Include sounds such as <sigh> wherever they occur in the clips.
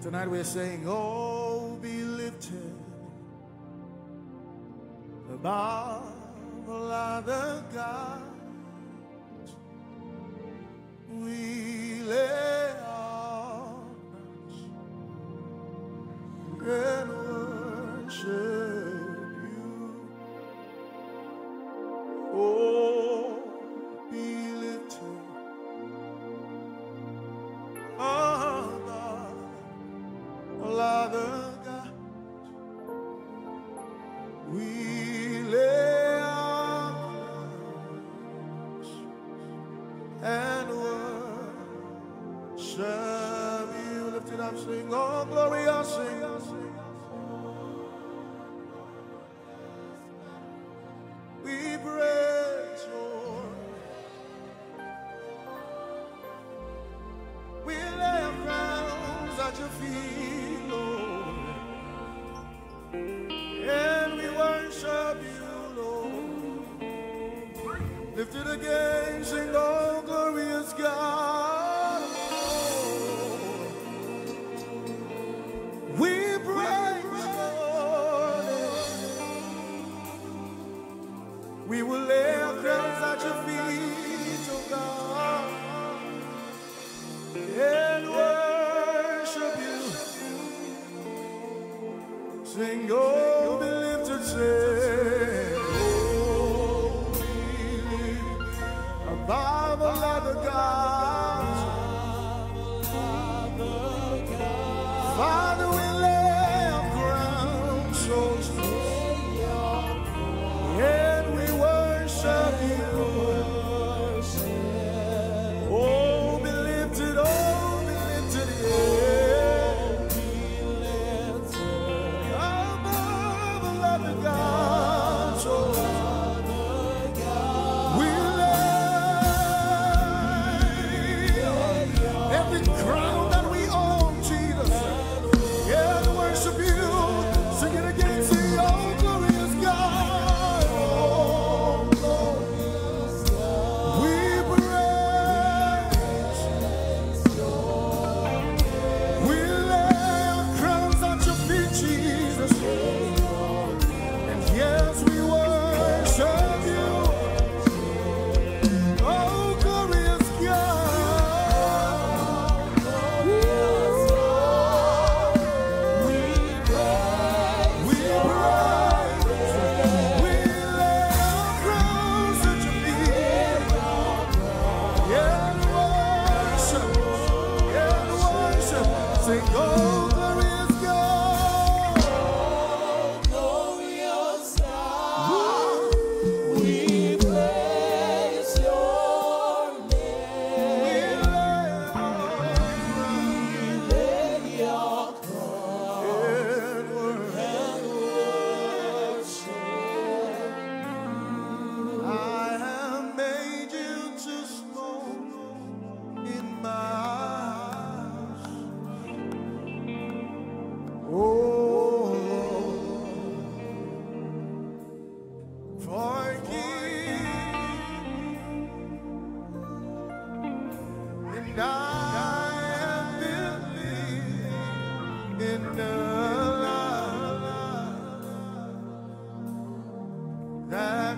Tonight we're saying, Oh, be lifted above all other gods. We lay our and worship you. Lift it up, sing, all glory, all sing.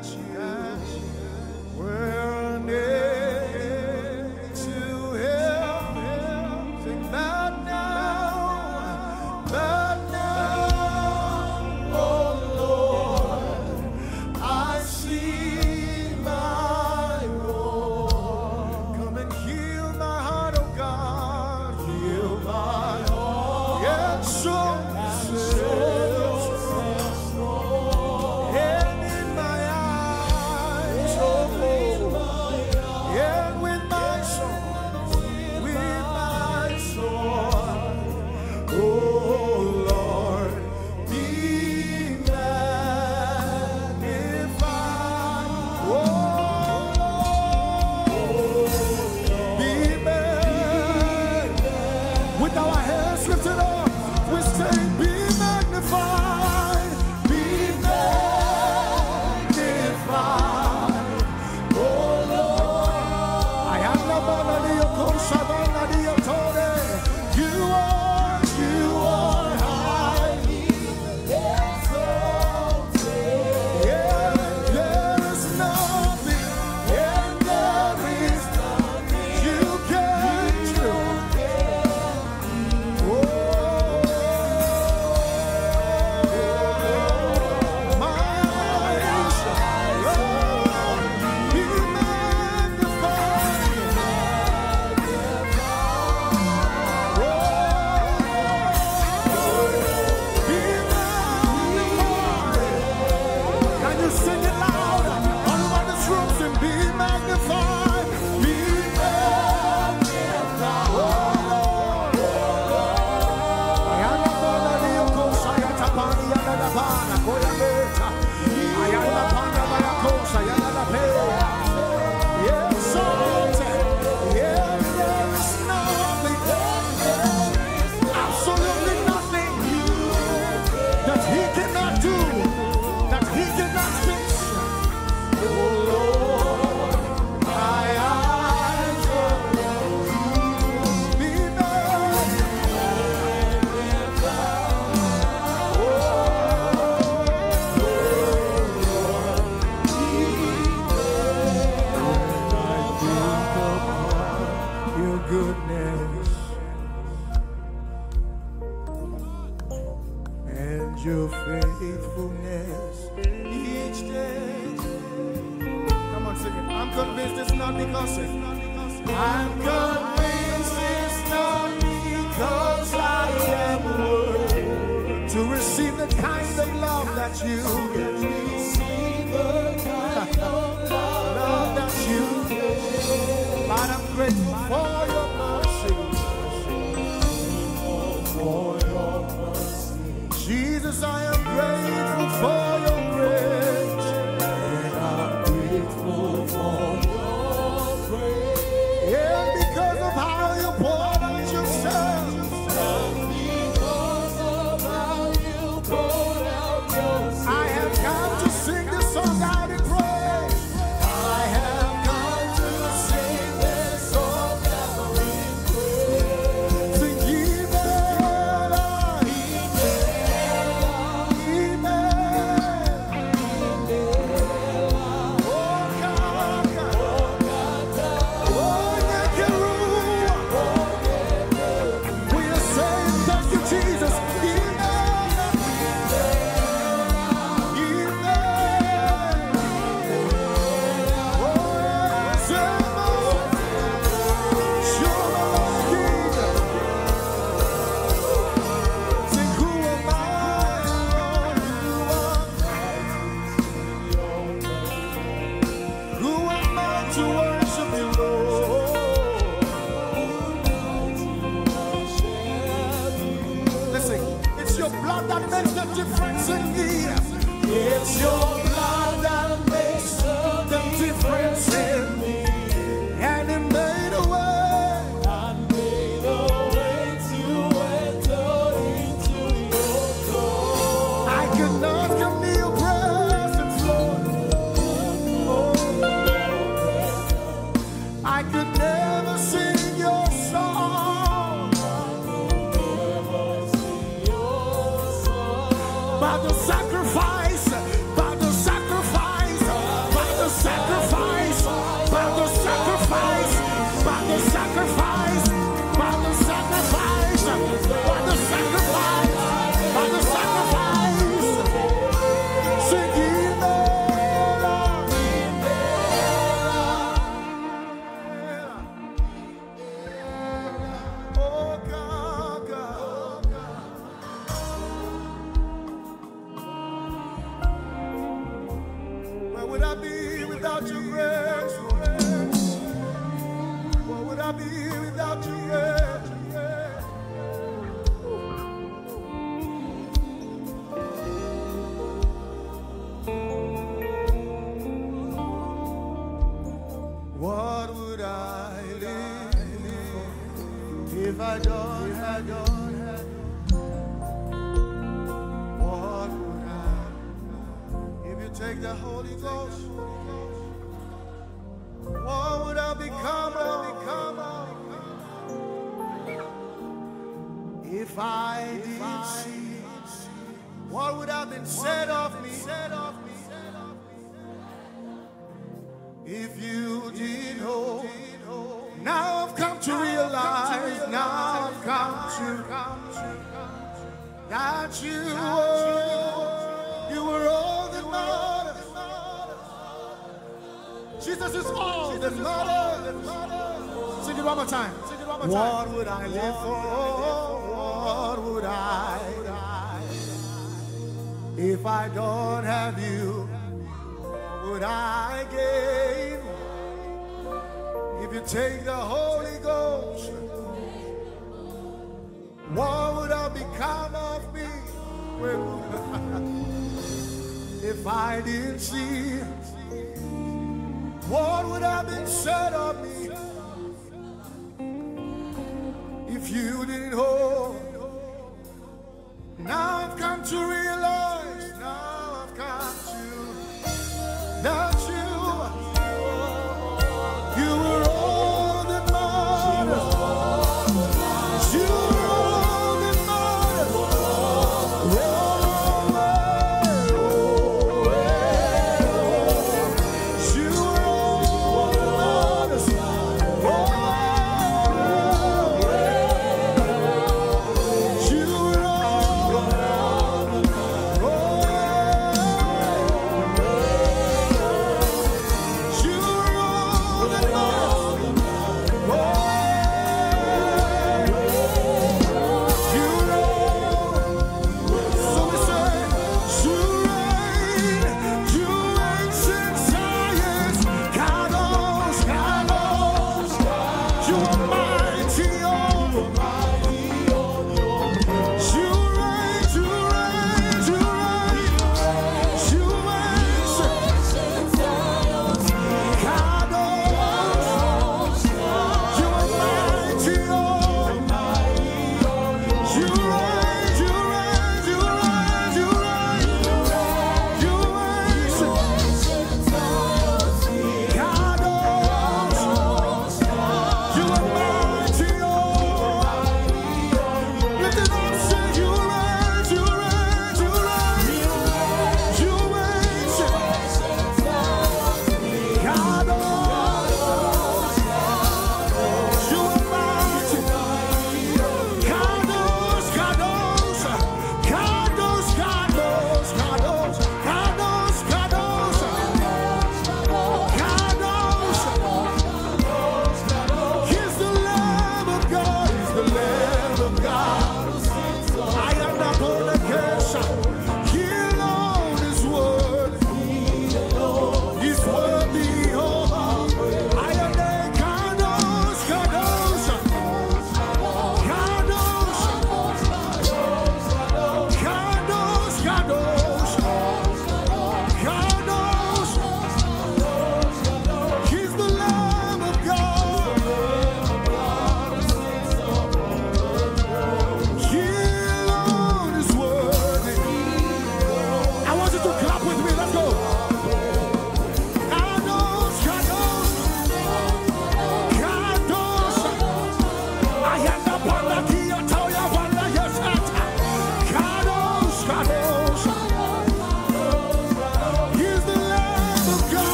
te amo. goodness and your faithfulness each day. Come on, sing it. I'm convinced it's not because it's I'm convinced it's not because I am worthy to receive the kind of love that you receive the kind of <laughs> love that you. give. But I'm grateful for. If I don't What would I if you take the Holy Ghost, what would I become? Become if I did see? What would have been said of me? If you didn't know, that you were, you were all that matters. Jesus is all that matters. Sing it one more time. What would I live for? What would I? If I don't have you, what would I gain? If you take the Holy Ghost, what would I become of me? <laughs> if I didn't see, what would have been said of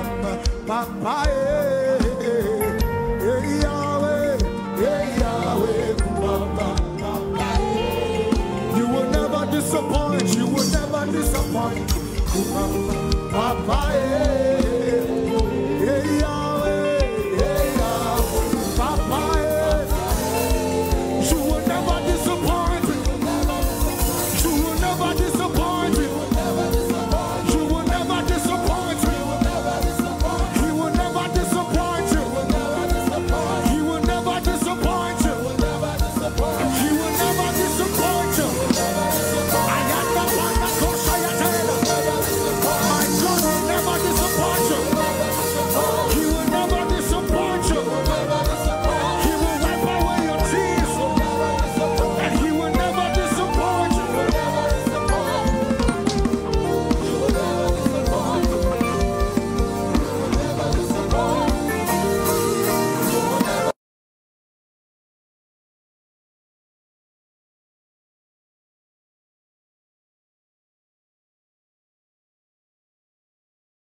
Papa, Papa, eh.